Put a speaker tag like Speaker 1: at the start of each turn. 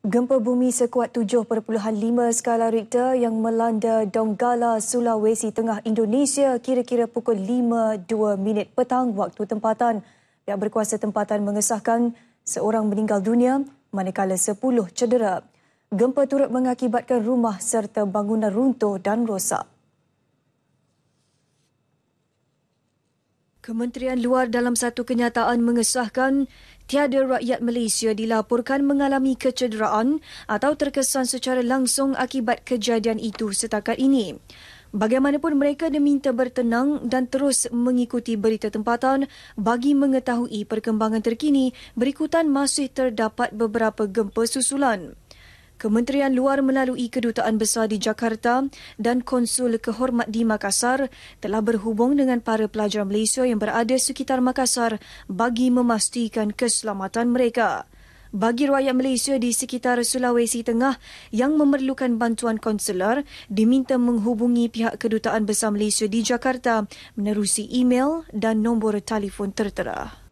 Speaker 1: Gempa bumi sekuat 7.5 skala Richter yang melanda Donggala, Sulawesi Tengah, Indonesia kira-kira pukul 5.2 minit petang waktu tempatan. Pihak berkuasa tempatan mengesahkan seorang meninggal dunia manakala 10 cedera. Gempa turut mengakibatkan rumah serta bangunan runtuh dan rosak. Kementerian Luar dalam satu kenyataan mengesahkan tiada rakyat Malaysia dilaporkan mengalami kecederaan atau terkesan secara langsung akibat kejadian itu setakat ini. Bagaimanapun mereka diminta bertenang dan terus mengikuti berita tempatan bagi mengetahui perkembangan terkini berikutan masih terdapat beberapa gempa susulan. Kementerian Luar melalui Kedutaan Besar di Jakarta dan Konsul Kehormat di Makassar telah berhubung dengan para pelajar Malaysia yang berada sekitar Makassar bagi memastikan keselamatan mereka. Bagi rakyat Malaysia di sekitar Sulawesi Tengah yang memerlukan bantuan konsular, diminta menghubungi pihak Kedutaan Besar Malaysia di Jakarta menerusi email dan nombor telefon tertera.